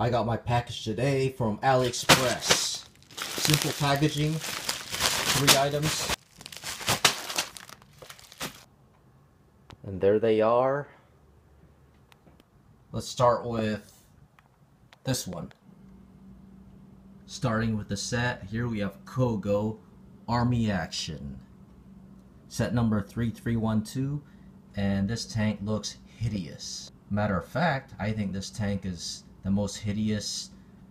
I got my package today from AliExpress. Simple packaging, three items. And there they are. Let's start with this one. Starting with the set, here we have Cogo Army Action. Set number 3312, and this tank looks hideous. Matter of fact, I think this tank is the most hideous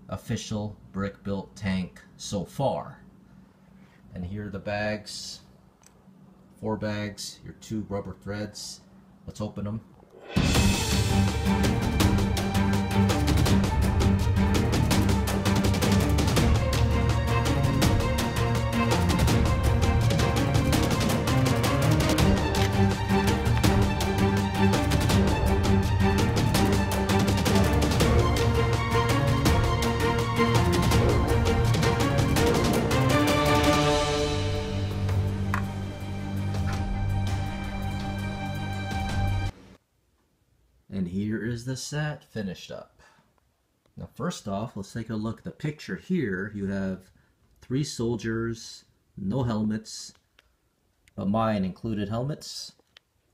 official brick built tank so far. And here are the bags. Four bags, your two rubber threads. Let's open them. The set finished up. Now first off, let's take a look at the picture here. You have three soldiers, no helmets, but mine included helmets.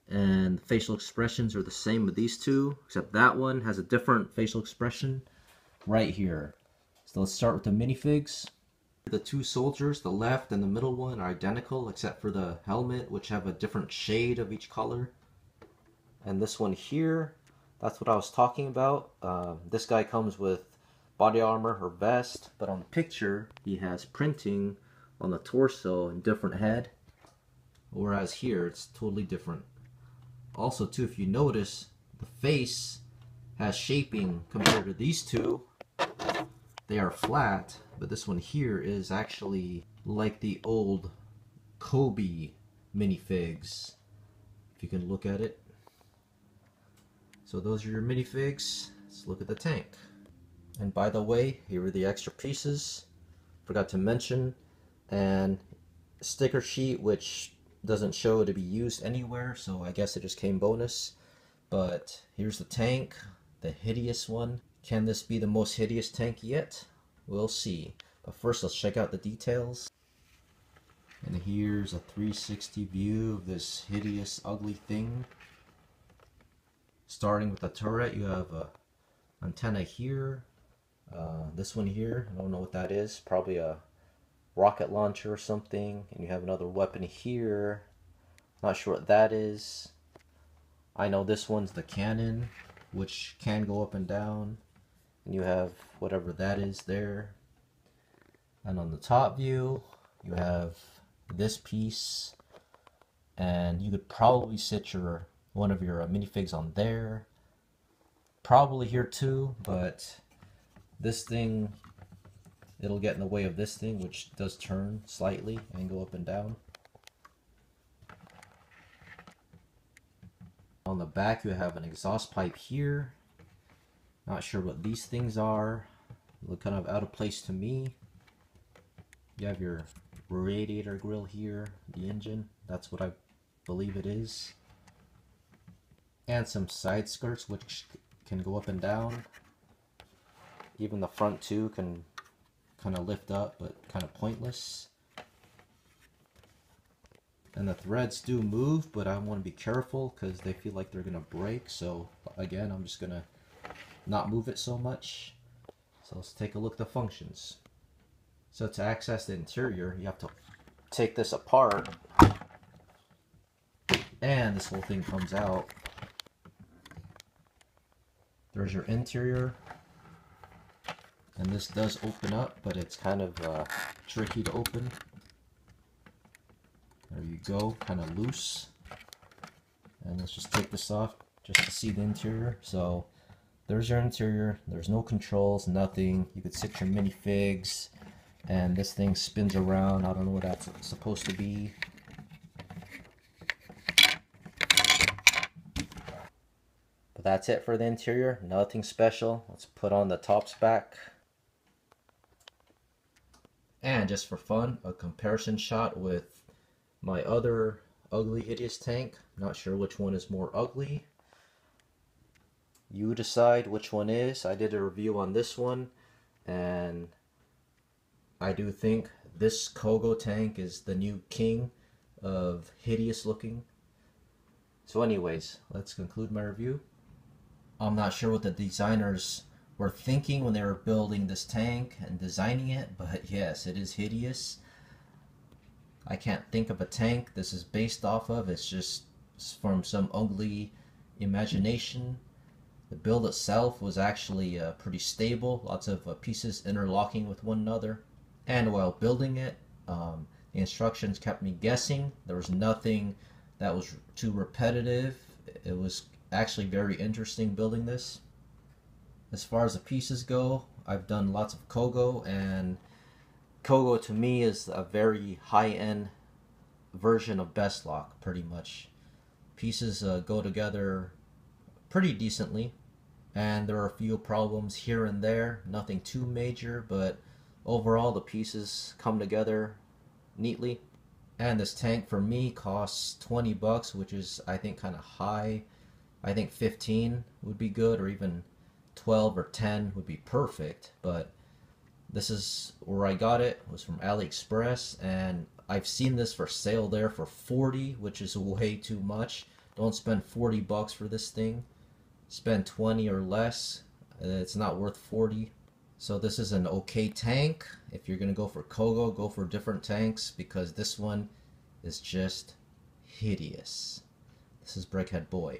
And facial expressions are the same with these two, except that one has a different facial expression right here. So let's start with the minifigs. The two soldiers, the left and the middle one, are identical except for the helmet, which have a different shade of each color. And this one here, that's what I was talking about. Uh, this guy comes with body armor or vest, but on the picture he has printing on the torso and different head, whereas here it's totally different. Also, too, if you notice, the face has shaping compared to these two. They are flat, but this one here is actually like the old Cobi minifigs. If you can look at it. So those are your minifigs. Let's look at the tank. And by the way, here are the extra pieces. Forgot to mention. And sticker sheet, which doesn't show to be used anywhere, so I guess it just came bonus. But here's the tank, the hideous one. Can this be the most hideous tank yet? We'll see. But first, let's check out the details. And here's a 360 view of this hideous, ugly thing. Starting with the turret, you have a antenna here. Uh, this one here, I don't know what that is. Probably a rocket launcher or something. And you have another weapon here. Not sure what that is. I know this one's the cannon, which can go up and down. And you have whatever that is there. And on the top view, you have this piece. And you could probably sit your one of your uh, minifigs on there. Probably here too, but this thing, it'll get in the way of this thing, which does turn slightly and go up and down. On the back, you have an exhaust pipe here. Not sure what these things are. Look kind of out of place to me. You have your radiator grill here, the engine. That's what I believe it is and some side skirts which can go up and down. Even the front two can kind of lift up, but kind of pointless. And the threads do move, but I want to be careful because they feel like they're going to break. So again, I'm just going to not move it so much. So let's take a look at the functions. So to access the interior, you have to take this apart. And this whole thing comes out. There's your interior. And this does open up, but it's kind of uh, tricky to open. There you go, kind of loose. And let's just take this off just to see the interior. So there's your interior. There's no controls, nothing. You could sit your minifigs. And this thing spins around. I don't know what that's supposed to be. That's it for the interior. Nothing special. Let's put on the tops back. And just for fun, a comparison shot with my other ugly hideous tank. Not sure which one is more ugly. you decide which one is. I did a review on this one, and I do think this Cogo tank is the new king of hideous looking. So anyways, let's conclude my review. I'm not sure what the designers were thinking when they were building this tank and designing it, but yes, it is hideous. I can't think of a tank this is based off of. It's just from some ugly imagination. The build itself was actually uh, pretty stable, lots of uh, pieces interlocking with one another. And while building it, um, the instructions kept me guessing. There was nothing that was too repetitive. It was actually very interesting building this. As far as the pieces go, I've done lots of Cogo, and Cogo to me is a very high-end version of Bestlock, pretty much. Pieces uh, go together pretty decently, and there are a few problems here and there, nothing too major, but overall the pieces come together neatly. And this tank for me costs 20 bucks, which is I think kind of high. I think 15 would be good, or even 12 or 10 would be perfect. But this is where I got it. it was from AliExpress, and I've seen this for sale there for 40, which is way too much. Don't spend 40 bucks for this thing. Spend 20 or less. It's not worth 40. So this is an okay tank. If you're going to go for Cogo, go for different tanks because this one is just hideous. This is Brickhead Boy.